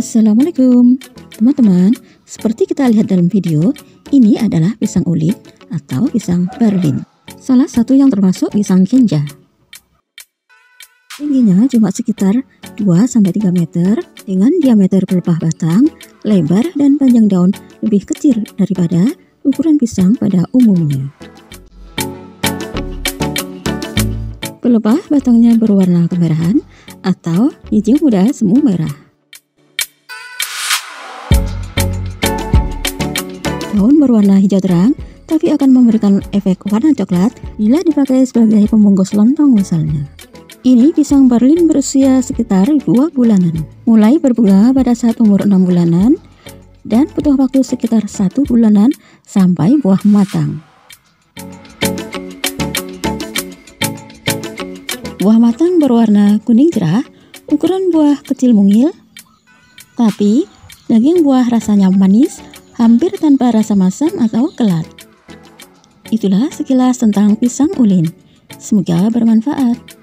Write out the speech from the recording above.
Assalamualaikum. Teman-teman, seperti kita lihat dalam video Ini adalah pisang ulin atau pisang Berlin. Salah satu yang termasuk pisang kenja. Tingginya cuma sekitar 2-3 meter Dengan diameter pelepah batang, lebar dan panjang daun lebih kecil daripada ukuran pisang pada umumnya. Pelepah batangnya berwarna kemerahan atau hijau muda semu merah. Daun berwarna hijau terang, tapi akan memberikan efek warna coklat bila dipakai sebagai pembungkus lontong misalnya. Ini pisang Berlin berusia sekitar 2 bulanan. Mulai berbunga pada saat umur 6 bulanan dan butuh waktu sekitar satu bulanan sampai buah matang. Buah matang berwarna kuning cerah, ukuran buah kecil mungil, tapi daging buah rasanya manis, hampir tanpa rasa masam atau kelat. Itulah sekilas tentang pisang ulin. Semoga bermanfaat.